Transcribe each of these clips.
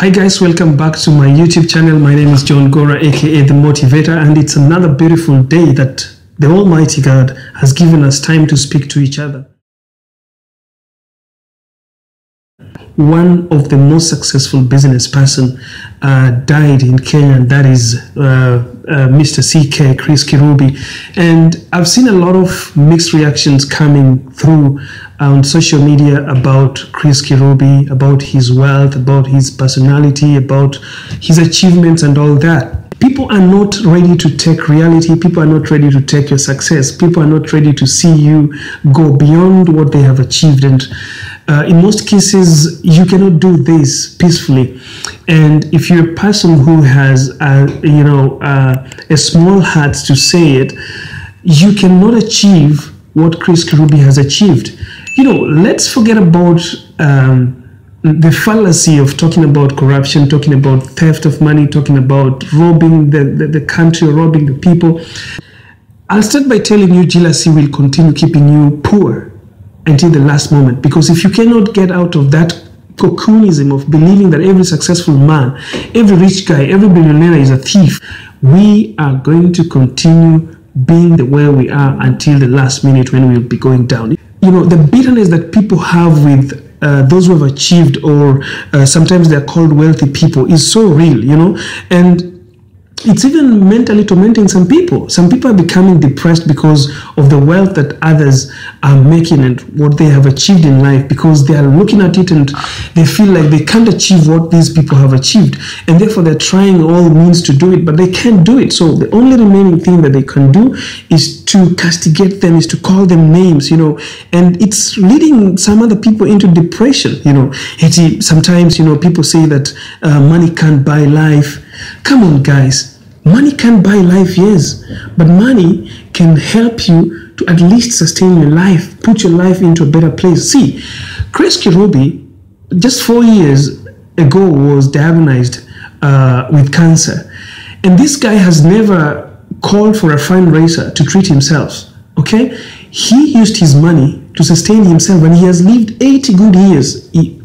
Hi guys, welcome back to my YouTube channel. My name is John Gora, aka The Motivator, and it's another beautiful day that the Almighty God has given us time to speak to each other. One of the most successful business person uh, died in Kenya, and that is uh, uh, Mr. CK Chris Kirubi. And I've seen a lot of mixed reactions coming through on social media about Chris Kirubi, about his wealth, about his personality, about his achievements, and all that. People are not ready to take reality. People are not ready to take your success. People are not ready to see you go beyond what they have achieved. And uh, in most cases, you cannot do this peacefully. And if you're a person who has, uh, you know, uh, a small heart to say it, you cannot achieve what Chris Kirubi has achieved. You know, let's forget about um, the fallacy of talking about corruption, talking about theft of money, talking about robbing the, the, the country robbing the people. I'll start by telling you jealousy will continue keeping you poor until the last moment. Because if you cannot get out of that cocoonism of believing that every successful man, every rich guy, every billionaire is a thief, we are going to continue being the way we are until the last minute when we'll be going down. You know, the bitterness that people have with uh, those who have achieved, or uh, sometimes they're called wealthy people, is so real, you know, and it's even mentally tormenting some people. Some people are becoming depressed because of the wealth that others are making and what they have achieved in life because they are looking at it and they feel like they can't achieve what these people have achieved. And therefore, they're trying all means to do it, but they can't do it. So, the only remaining thing that they can do is to castigate them, is to call them names, you know, and it's leading some other people into depression, you know. Sometimes, you know, people say that uh, money can't buy life. Come on, guys Money can't buy life, yes, but money can help you to at least sustain your life, put your life into a better place. See, Chris Kirubi, just four years ago, was diagnosed uh, with cancer. And this guy has never called for a fundraiser to treat himself. Okay? He used his money to sustain himself and he has lived 80 good years. He,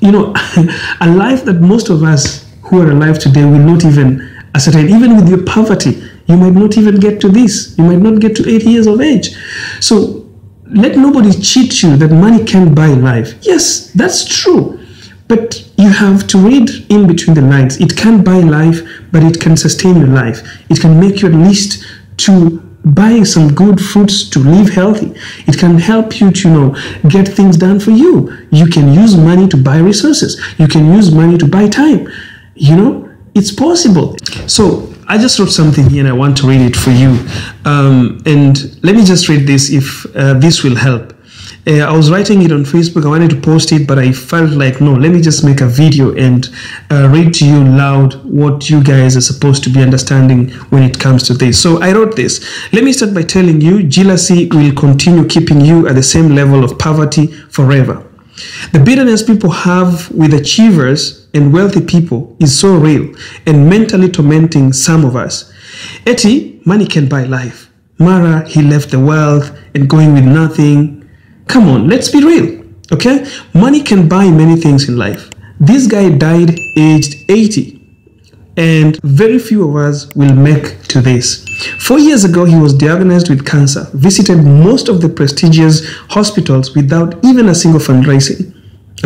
you know, a life that most of us who are alive today will not even ascertain. Even with your poverty, you might not even get to this. You might not get to 80 years of age. So let nobody cheat you that money can buy life. Yes, that's true. But you have to read in between the lines. It can buy life, but it can sustain your life. It can make you at least to buy some good fruits to live healthy. It can help you to you know get things done for you. You can use money to buy resources. You can use money to buy time. You know, it's possible. So I just wrote something here and I want to read it for you. Um, and let me just read this if uh, this will help. Uh, I was writing it on Facebook. I wanted to post it, but I felt like, no, let me just make a video and uh, read to you loud what you guys are supposed to be understanding when it comes to this. So I wrote this. Let me start by telling you jealousy will continue keeping you at the same level of poverty forever. The bitterness people have with achievers and wealthy people is so real and mentally tormenting some of us. Eti, money can buy life. Mara, he left the wealth and going with nothing. Come on, let's be real, okay? Money can buy many things in life. This guy died aged 80 and very few of us will make to this. Four years ago, he was diagnosed with cancer, visited most of the prestigious hospitals without even a single fundraising,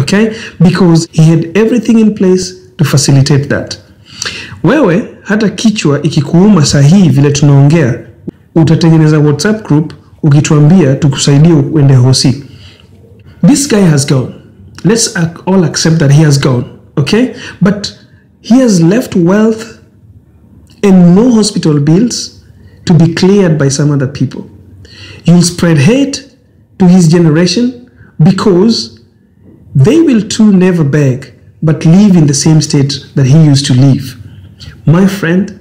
okay? Because he had everything in place to facilitate that. Wewe, hata kichwa ikikuuma saa hii vile tunaongea, utatengeneza WhatsApp group ukituambia tukusaidie uende hosi. This guy has gone. Let's all accept that he has gone, okay? But he has left wealth and no hospital bills to be cleared by some other people. You'll spread hate to his generation because they will too never beg but live in the same state that he used to live. My friend,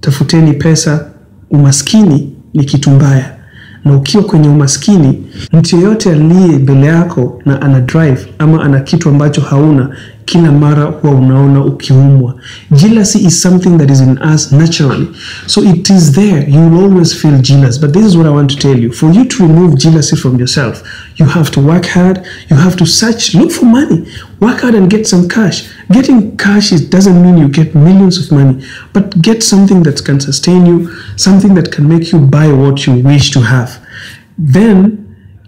tafuteni pesa, umaskini ni kitu mbaya. Na ukiwa kwenye umaskini, mtu yeyote aliye mbele yako na ana drive ama ana kitu ambacho hauna kila mara huwa unaona ukiumwa. Jealousy is something that is in us naturally. So it is there. You will always feel jealous. But this is what I want to tell you. For you to remove jealousy from yourself, you have to work hard. You have to search, look for money. Work hard and get some cash. Getting cash is, doesn't mean you get millions of money, but get something that can sustain you, something that can make you buy what you wish to have. Then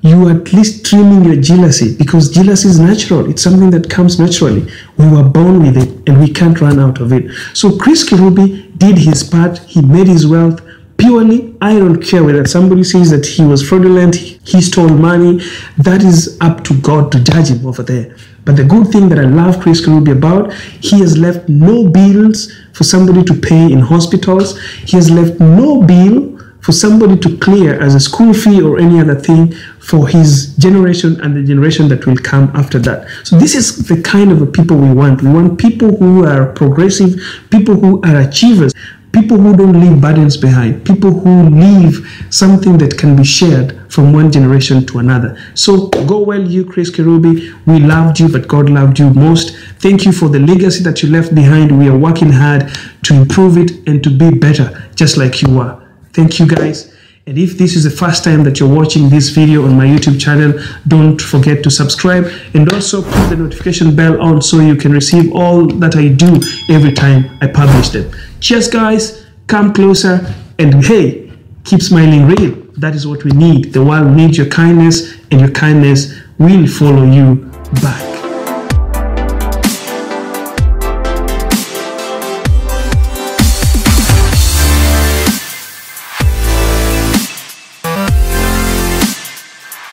you at least trimming your jealousy because jealousy is natural. It's something that comes naturally. We were born with it and we can't run out of it. So Chris Kirubi did his part. He made his wealth purely. I don't care whether somebody says that he was fraudulent, he stole money. That is up to God to judge him over there. But the good thing that I love Chris Kirubi about, he has left no bills for somebody to pay in hospitals. He has left no bill for somebody to clear as a school fee or any other thing for his generation and the generation that will come after that. So this is the kind of people we want. We want people who are progressive, people who are achievers, people who don't leave burdens behind, people who leave something that can be shared from one generation to another. So go well, you, Chris Kirubi. We loved you, but God loved you most. Thank you for the legacy that you left behind. We are working hard to improve it and to be better, just like you are. Thank you guys. And if this is the first time that you're watching this video on my YouTube channel, don't forget to subscribe and also put the notification bell on so you can receive all that I do every time I publish them. Cheers guys, come closer and hey, keep smiling real. That is what we need. The world needs your kindness and your kindness will follow you back.